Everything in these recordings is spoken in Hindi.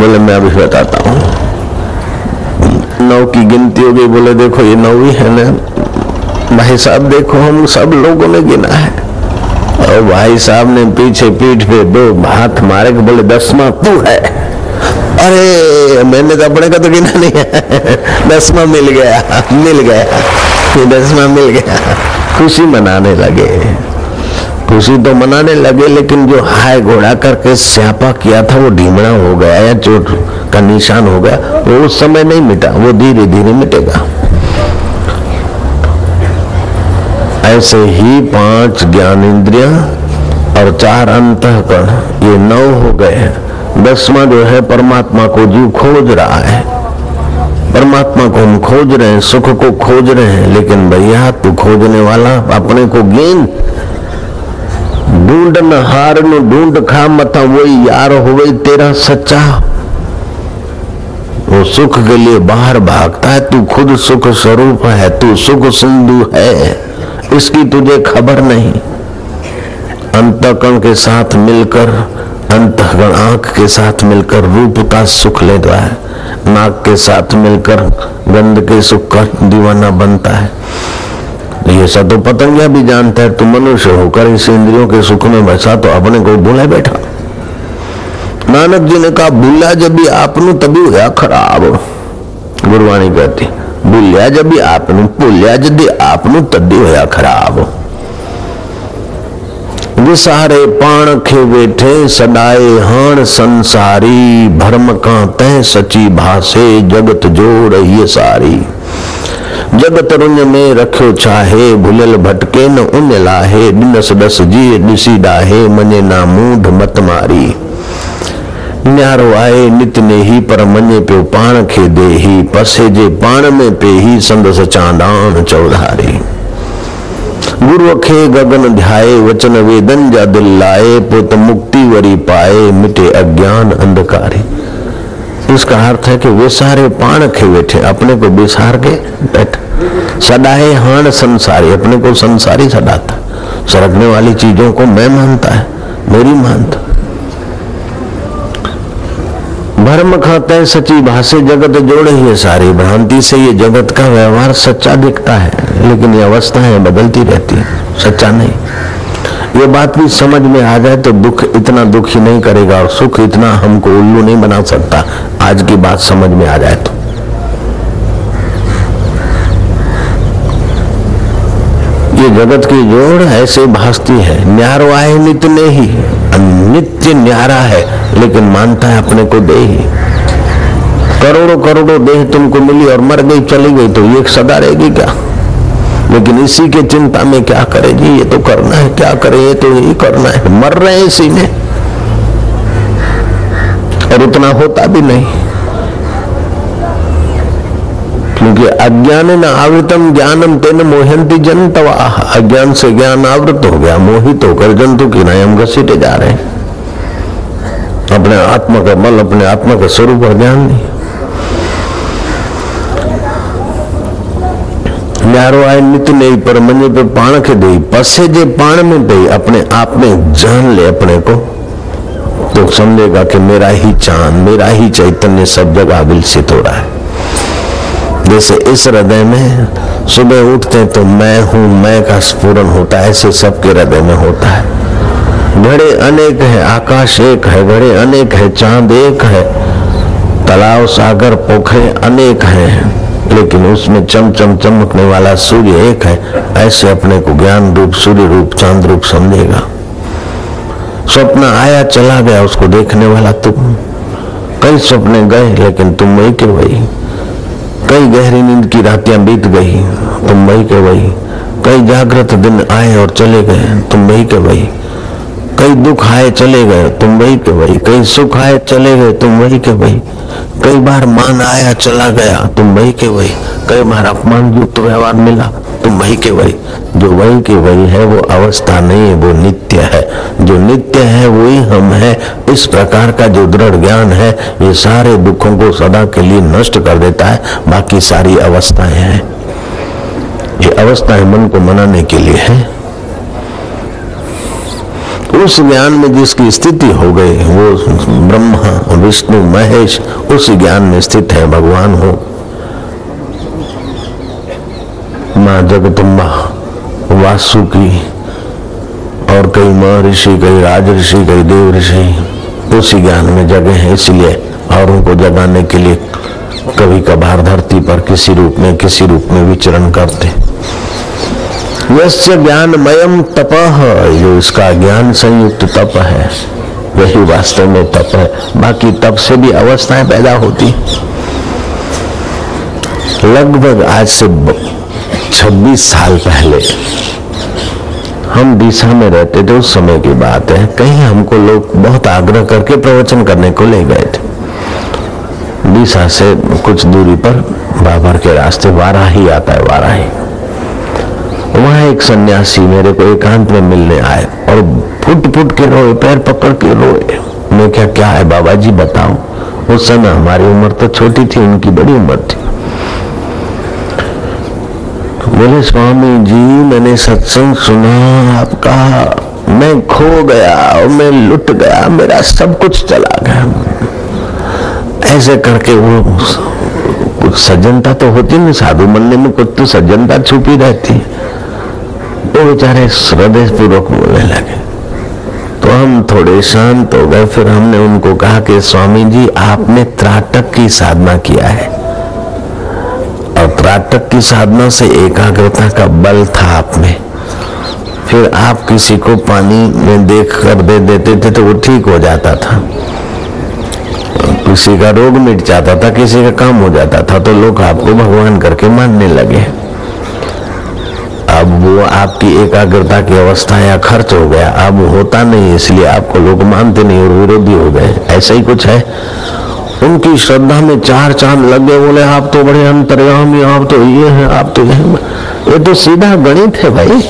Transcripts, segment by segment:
बोले, मैं अभी बताता हूँ। नौ की गिनती हो गई, बोले, देखो, ये नौवीं है ना। भाई साहब, देखो, हम सब लोगों ने गिना है। और भाई साहब ने पीछे पीठ पे दो हाथ मारे के बोले, दसवा तू है। अरे, मैंने तो अपने का तो गिना नहीं है। दसवा मिल गया मिल गया दसवा मिल गया। खुशी मनाने लगे। खुशी तो मनाने लगे, लेकिन जो हाय घोड़ा करके स्यापा किया था, वो ढीमड़ा हो गया या चोट का निशान हो गया, वो उस समय नहीं मिटा, वो धीरे धीरे मिटेगा। ऐसे ही पाँच ज्ञान इंद्रिया और चार अंत अंतकरण, ये नौ हो गए हैं। दसवां जो है, परमात्मा को जीव खोज रहा है। परमात्मा को हम खोज रहे हैं, सुख को खोज रहे हैं, लेकिन भैया, तू खोजने वाला अपने को गेंद ढूंढ न हार न ढूंढ खा मता वही यार हो गई तेरा सच्चा। वो सुख के लिए बाहर भागता है, तू खुद सुख स्वरूप है, तू सुख सिंधु है। इसकी तुझे खबर नहीं। अंतकण के साथ मिलकर अंतकण आँख के साथ मिलकर रूप का सुख लेता है। नाक के साथ मिलकर गंध के सुख का दीवाना बनता है। ये सब तो पतंगिया भी जानता है तू मनुष्य होकर इस इंद्रियों के सुख में बसा तो अपने को भूला बैठा। नानक जी ने कहा, भूला जब भी आपनु, तभी हुआ खराब। गुरवाणी कहती, भूलिया जब भी आपनु, भूलिया जब आपनु, तभी होया खराब। विसारे पाण खे वेठे, सदाए हाण संसारी, भरम का तय सची भासे, जगत जोड़ ये सारी। जगत रुंज में रखियो चाहे भुलल भटके न उन लाहे दिनस दस जी ॾिसी डाहे मने ना मूढ़ मत मारी। न्यारो आए नित ने ही पर मने पियो पाण खे दे ही पसे जे पाण में पे ही संदस चांदान चौधारी। गुरु खे गगन ध्याए, वचन वेदन जा दिल लाए पुत मुक्ति वरी पाए, मिटे अज्ञान अंधकारी। इसका अर्थ है कि वे सारे पाण खे बैठे, अपने को बिसार के बैठे। सदाए हाण संसारी, अपने को संसारी सदाता। सरकने वाली चीज़ों को मैं मानता है, मेरी मानता। भ्रम खाता है सच्ची भाषे, जगत जोड़े ही है सारी भ्रांति से ये जगत का व्यवहार सच्चा दिखता है, लेकिन ये अवस्थाएँ बदलती रहती है, सच्चा नहीं। ये बात भी समझ में आ जाए तो दुख इतना दुखी नहीं करेगा और सुख इतना हमको उल्लू नहीं बना सकता। आज की बात समझ में आ जाए तो। ये जगत की जोड़ ऐसे भासती है, न्यारो आए नित्य ने ही नित्य न्यारा है, लेकिन मानता है अपने को दे ही। करोड़ों करोड़ों देह तुमको मिली और मर गई, चली गई तो ये सदा रहेगी क्या? लेकिन इसी के चिंता में क्या करेगी? ये तो करना है, क्या करे? ये तो यही करना है। मर रहे हैं इसी में। और उतना होता भी नहीं। क्योंकि अज्ञान न आवृतम ज्ञानम तेन मोहंती जनतवा। अज्ञान से ज्ञान आवृत हो गया, मोहित होकर जंतु की नए हम घसीटे जा रहे हैं। अपने आत्मा का बल, अपने आत्मा का स्वरूप ज्ञान नहीं। न्यारो आए नित्य नहीं, पर मने पे पाण के दे, पसे जे पाण में पे अपने आप में जान ले अपने को। तो समझेगा कि मेरा ही चाँद, मेरा ही चैतन्य सब जगह विलसित हो रहा है। जैसे इस हृदय में सुबह उठते तो मैं हूँ, मैं का स्फुरन होता है, ऐसे सबके हृदय में होता है। घड़े अनेक है, आकाश एक है, घड़े अनेक है, चाँद एक है, तालाब, सागर, पोखरे अनेक हैं, लेकिन उसमें चम चम चमकने वाला सूर्य एक है, ऐसे अपने को ज्ञान रूप, सूर्य रूप, चाँद रूप समझेगा। स्वप्न आया, चला गया, उसको देखने वाला तुम। कई सपने गए, लेकिन तुम वही के वही। कई गहरी नींद की रातियाँ बीत गई, तुम वही के वही। कई जागृत दिन आए और चले गए, तुम वही के वही। कई दुख आए, चले गए, तुम वही के वही। कई सुख आए, चले गए, तुम वही के वही। कई बार मान आया, चला गया, तुम वही के वही। कई बार अपमान युक्त व्यवहार मिला, तुम वही के वही। जो वही के वही है, वो अवस्था नहीं है, वो नित्य है। जो नित्य है, वही हम है। इस प्रकार का जो दृढ़ ज्ञान है, ये सारे दुखों को सदा के लिए नष्ट कर देता है। बाकी सारी अवस्थाएँ हैं। ये अवस्थाएँ मन को मनाने के लिए है। उस ज्ञान में जिसकी स्थिति हो गई, वो ब्रह्मा, विष्णु, महेश, उस ज्ञान में स्थित है, भगवान हो। माँ जगदम्बा। वासुकी और कई महर्षि कई राज ऋषि, कई देव ऋषि उसी ज्ञान में जगह है। इसलिए औरों को जगाने के लिए कभी कभार धरती पर किसी रूप में, किसी रूप में विचरण करते। यस्य ज्ञानमयम तप जो इसका ज्ञान संयुक्त तप है। वही वास्तव में तप है। बाकी तप से भी अवस्थाएँ पैदा होती। लगभग आज से 26 साल पहले हम दिशा में रहते थे, उस समय की बात है। कहीं हमको लोग बहुत आग्रह करके प्रवचन करने को ले गए थे। दिशा से कुछ दूरी पर बाबर के रास्ते वारा ही आता है वारा ही वहाँ एक सन्यासी मेरे को एकांत में मिलने आए और फुट फुट के रोए, पैर पकड़ के रोए। मैं क्या क्या है बाबा जी बताओ। उस समय हमारी उम्र तो छोटी थी, उनकी बड़ी उम्र थी। बोले, स्वामी जी, मैंने सत्संग सुना, आपका मैं खो गया और मैं लुट गया, मेरा सब कुछ चला गया। ऐसे करके वो कुछ सज्जनता तो होती नहीं, साधु बनने में कुछ तो सज्जनता छुपी रहती। वो बेचारे हृदय पूर्वक बोलने लगे। तो हम थोड़े शांत हो गए, फिर हमने उनको कहा कि, स्वामी जी, आपने त्राटक की साधना किया है। और त्राटक की साधना से एकाग्रता का बल था आप में। फिर आप किसी को पानी में देख कर दे देते थे तो वो ठीक हो जाता था। किसी का रोग मिट जाता था, किसी का काम हो जाता था तो लोग आपको भगवान करके मानने लगे। अब वो आपकी एकाग्रता की अवस्था या खर्च हो गया। अब होता नहीं, इसलिए आपको लोग मानते नहीं और विरोधी हो गए। ऐसा ही कुछ है? उनकी श्रद्धा में चार चाँद लग गए बोले आप तो बड़े अंतर्यामी आप तो ये है आप तो ये ये तो सीधा गणित है भाई।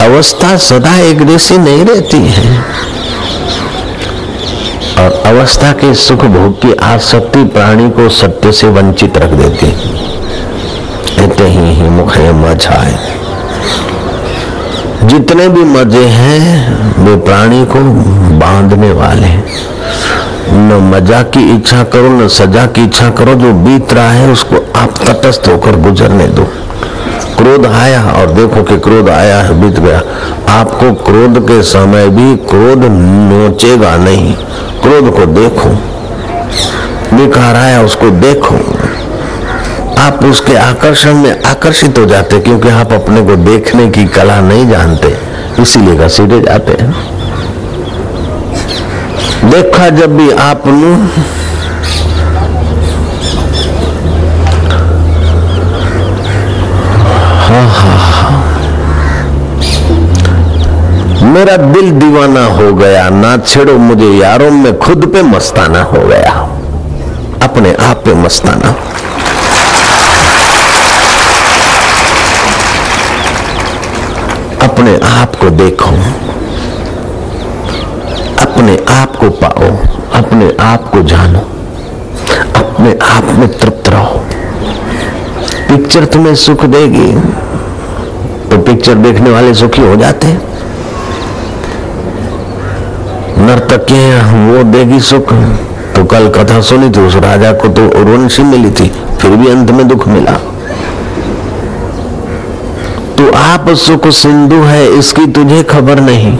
अवस्था सदा एक जैसी नहीं रहती है। और अवस्था के सुख भोग की आसक्ति प्राणी को सत्य से वंचित रख देती इतने ही, ही मुखे मछाए जितने भी मज़े हैं वे प्राणी को बांधने वाले हैं। न मज़ा की इच्छा करो, न सजा की इच्छा करो, जो बीत रहा है उसको आप तटस्थ होकर गुजरने दो। क्रोध आया और देखो कि क्रोध आया है, बीत गया। आपको क्रोध के समय भी क्रोध नोचेगा नहीं। क्रोध को देखो। विकार आया, उसको देखो। आप उसके आकर्षण में आकर्षित हो जाते, क्योंकि आप अपने को देखने की कला नहीं जानते, इसीलिए घसीटे जाते हैं। देखा जब भी आपनु हाँ हाँ हाँ। मेरा दिल दीवाना हो गया, ना छेड़ो मुझे यारों में खुद पे मस्ताना हो गया। अपने आप पे मस्ताना। अपने आप को देखो अपने आप को पाओ अपने आप को जानो, अपने आप में तृप्त रहो। पिक्चर तुम्हें सुख देगी तो पिक्चर देखने वाले सुखी हो जाते हैं। नर्तकियाँ वो देगी सुख। तो कल कथा सुनी थी, उस राजा को तो उर्वशी मिली थी, फिर भी अंत में दुख मिला। तो आप सुख सिंधु है, इसकी तुझे खबर नहीं।